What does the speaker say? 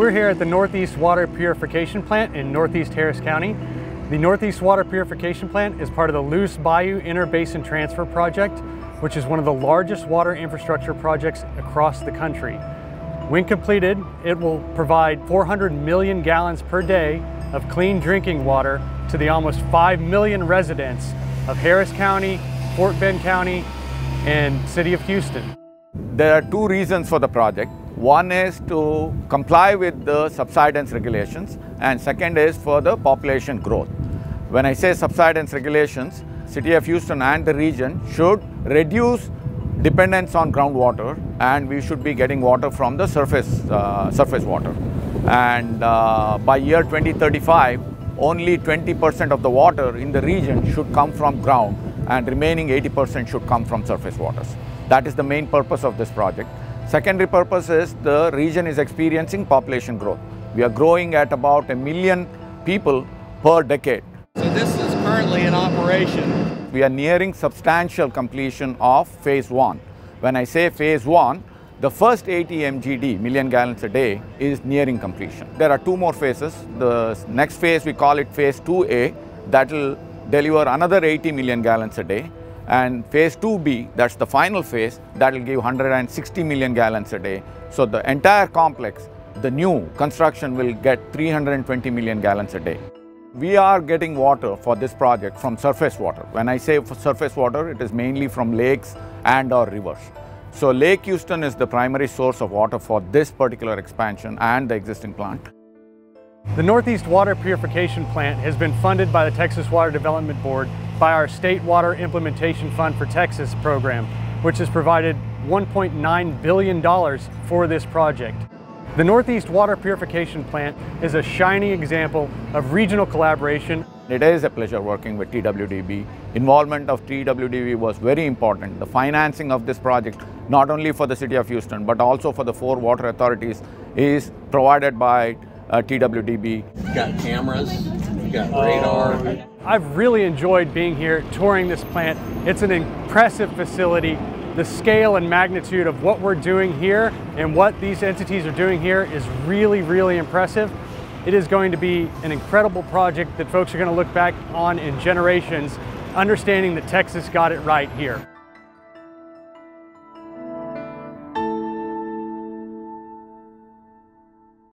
We're here at the Northeast Water Purification Plant in Northeast Harris County. The Northeast Water Purification Plant is part of the Luce Bayou Interbasin Transfer Project, which is one of the largest water infrastructure projects across the country. When completed, it will provide 400 million gallons per day of clean drinking water to the almost 5 million residents of Harris County, Fort Bend County, and City of Houston. There are two reasons for the project. One is to comply with the subsidence regulations and second is for the population growth. When I say subsidence regulations, City of Houston and the region should reduce dependence on groundwater and we should be getting water from the surface, uh, surface water. And uh, by year 2035, only 20% of the water in the region should come from ground and remaining 80% should come from surface waters. That is the main purpose of this project. Secondary purpose is the region is experiencing population growth. We are growing at about a million people per decade. So this is currently in operation. We are nearing substantial completion of phase one. When I say phase one, the first 80 MGD, million gallons a day, is nearing completion. There are two more phases. The next phase, we call it phase 2A, that will deliver another 80 million gallons a day. And phase 2B, that's the final phase, that will give 160 million gallons a day. So the entire complex, the new construction will get 320 million gallons a day. We are getting water for this project from surface water. When I say surface water, it is mainly from lakes and or rivers. So Lake Houston is the primary source of water for this particular expansion and the existing plant. The Northeast Water Purification Plant has been funded by the Texas Water Development Board by our State Water Implementation Fund for Texas program, which has provided $1.9 billion for this project. The Northeast Water Purification Plant is a shining example of regional collaboration. It is a pleasure working with TWDB. Involvement of TWDB was very important. The financing of this project, not only for the City of Houston, but also for the four water authorities, is provided by uh, TWDB. You got cameras, got radar. I've really enjoyed being here touring this plant. It's an impressive facility. The scale and magnitude of what we're doing here and what these entities are doing here is really, really impressive. It is going to be an incredible project that folks are going to look back on in generations, understanding that Texas got it right here.